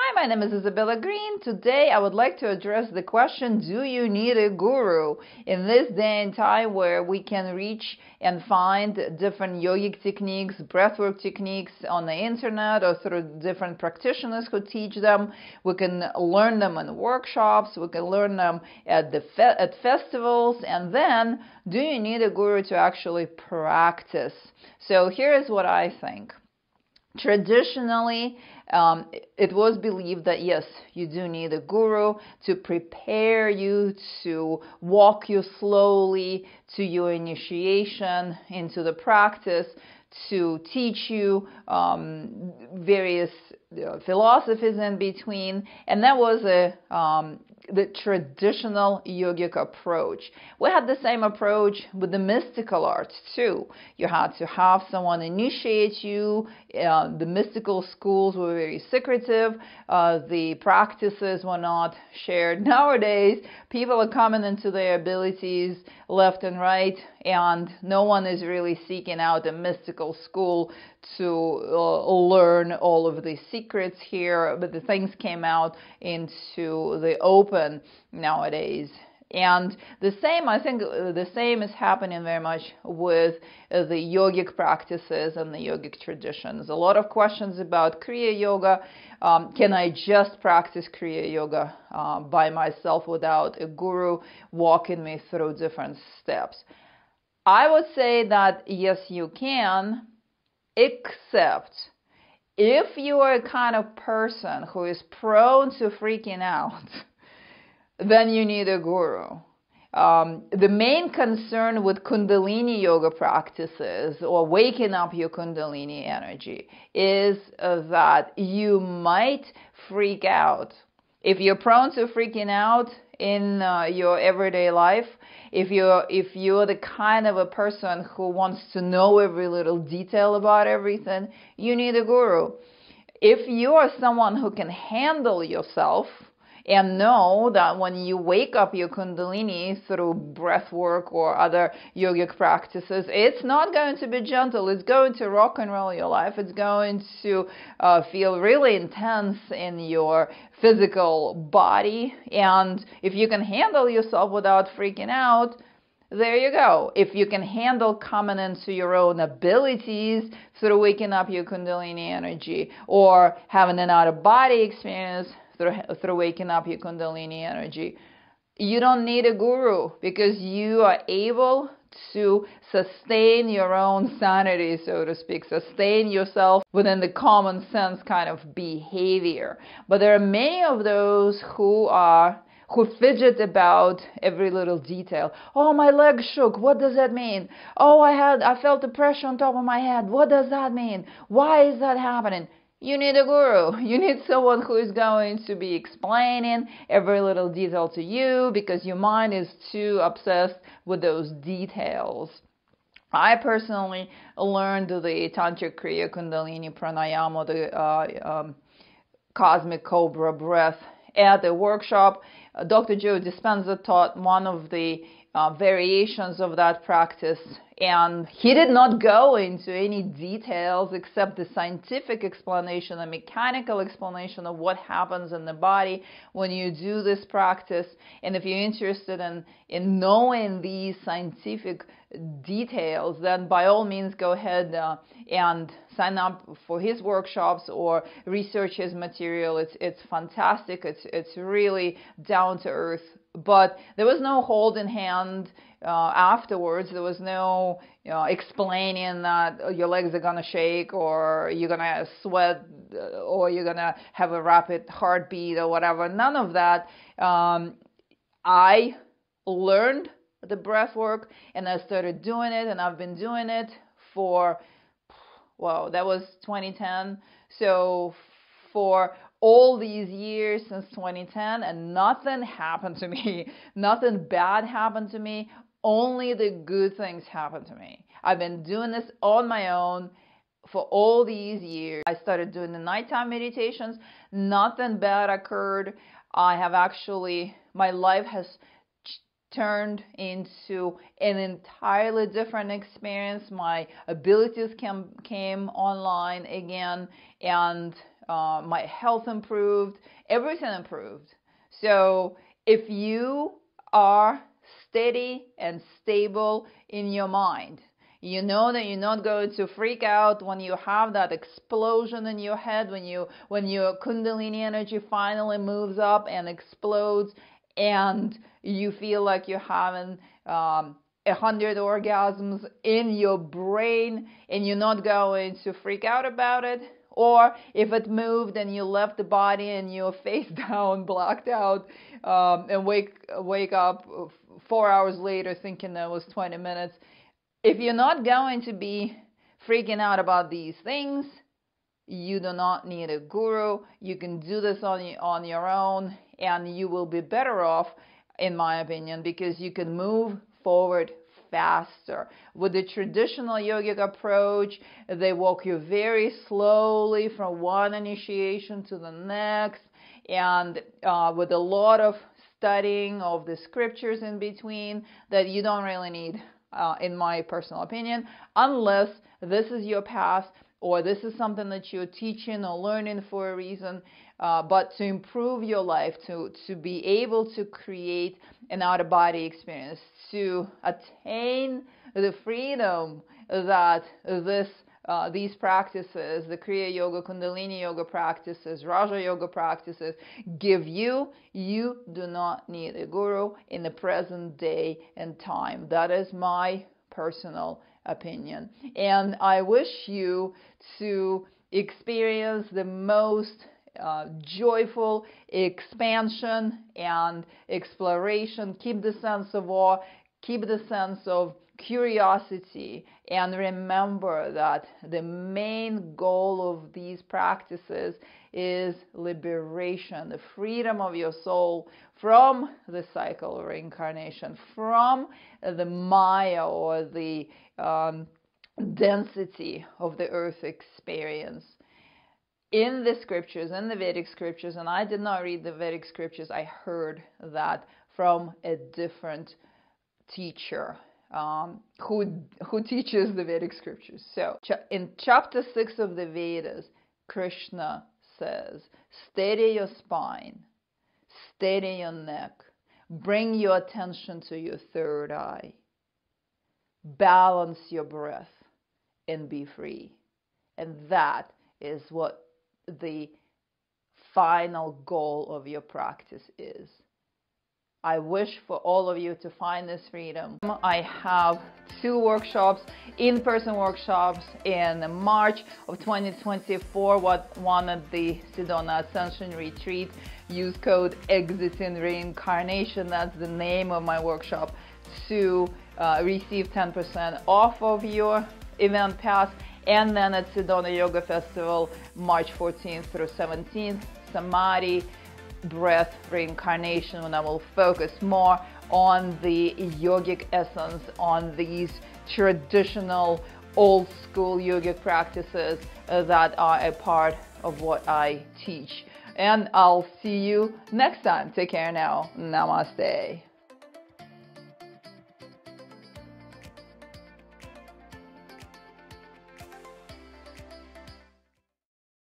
Hi, my name is Isabella Greene. Today I would like to address the question Do you need a guru? In this day and time where we can reach and find different yogic techniques, breathwork techniques on the internet or through different practitioners who teach them, we can learn them in workshops, we can learn them at, the fe- at festivals, and then do you need a guru to actually practice? So here's what I think. Traditionally, um, it was believed that yes, you do need a guru to prepare you, to walk you slowly to your initiation into the practice, to teach you um, various uh, philosophies in between, and that was a um, the traditional yogic approach. We had the same approach with the mystical arts too. You had to have someone initiate you. Uh, the mystical schools were very secretive. Uh, the practices were not shared. Nowadays, people are coming into their abilities left and right, and no one is really seeking out a mystical school to uh, learn all of the secrets here. But the things came out into the open nowadays. And the same, I think, uh, the same is happening very much with uh, the yogic practices and the yogic traditions. A lot of questions about Kriya Yoga. Um, can I just practice Kriya Yoga uh, by myself without a guru walking me through different steps? I would say that yes, you can, except if you are a kind of person who is prone to freaking out. then you need a guru. Um, the main concern with Kundalini yoga practices or waking up your Kundalini energy is uh, that you might freak out. If you're prone to freaking out in uh, your everyday life, if you're if you're the kind of a person who wants to know every little detail about everything, you need a guru. If you are someone who can handle yourself, and know that when you wake up your kundalini through breath work or other yogic practices, it's not going to be gentle. It's going to rock and roll your life. It's going to uh, feel really intense in your physical body. And if you can handle yourself without freaking out, there you go. If you can handle coming into your own abilities through waking up your Kundalini energy or having an out of body experience through, through waking up your Kundalini energy. You don't need a guru because you are able to sustain your own sanity, so to speak, sustain yourself within the common sense kind of behavior. But there are many of those who are who fidget about every little detail. Oh, my leg shook. What does that mean? Oh, I had I felt the pressure on top of my head. What does that mean? Why is that happening? You need a guru. You need someone who is going to be explaining every little detail to you because your mind is too obsessed with those details. I personally learned the Tantric Kriya Kundalini Pranayama, the uh, um, Cosmic Cobra Breath, at a workshop. Uh, Dr. Joe Dispenza taught one of the uh, variations of that practice and he did not go into any details except the scientific explanation, the mechanical explanation of what happens in the body when you do this practice. And if you're interested in, in knowing these scientific details, then by all means go ahead uh, and sign up for his workshops or research his material. It's it's fantastic. It's it's really down to earth. But there was no hold in hand uh, afterwards. There was no you know, explaining that your legs are gonna shake or you're gonna sweat uh, or you're gonna have a rapid heartbeat or whatever. None of that. Um, I learned the breath work and I started doing it and I've been doing it for well that was 2010 so for all these years since 2010 and nothing happened to me nothing bad happened to me only the good things happened to me. I've been doing this on my own for all these years. I started doing the nighttime meditations. Nothing bad occurred. I have actually, my life has turned into an entirely different experience. My abilities came, came online again, and uh, my health improved, everything improved. So if you are steady and stable in your mind, you know that you're not going to freak out when you have that explosion in your head when you when your kundalini energy finally moves up and explodes and you feel like you're having um, a hundred orgasms in your brain and you're not going to freak out about it or if it moved and you left the body and you're face down blocked out um, and wake wake up four hours later thinking that was 20 minutes if you're not going to be freaking out about these things, you do not need a guru. You can do this on, on your own, and you will be better off, in my opinion, because you can move forward faster. With the traditional yogic approach, they walk you very slowly from one initiation to the next, and uh, with a lot of studying of the scriptures in between that you don't really need uh, in my personal opinion, unless this is your path or this is something that you're teaching or learning for a reason. Uh, but to improve your life, to, to be able to create an out of body experience, to attain the freedom that this uh, these practices, the Kriya Yoga, Kundalini Yoga practices, Raja Yoga practices, give you, you do not need a guru in the present day and time. That is my personal opinion. And I wish you to experience the most uh, joyful expansion and exploration. Keep the sense of awe, keep the sense of curiosity and remember that the main goal of these practices is liberation, the freedom of your soul from the cycle of reincarnation, from the Maya or the um, density of the earth experience. In the scriptures, in the Vedic scriptures, and I did not read the Vedic scriptures, I heard that from a different teacher um, who who teaches the Vedic scriptures. So in chapter six of the Vedas, Krishna says, "Steady your spine, steady your neck, bring your attention to your third eye, balance your breath, and be free." And that is what the final goal of your practice is. I wish for all of you to find this freedom. I have two workshops, in-person workshops in March of 2024, what one at the Sedona Ascension Retreat. Use code Exiting Reincarnation, that's the name of my workshop, to uh, receive 10% off of your event pass. And then at Sedona Yoga Festival, March 14th through 17th, Samadhi, breath reincarnation when I will focus more on the yogic essence, on these traditional old school yogic practices that are a part of what I teach. And I'll see you next time. Take care now. Namaste.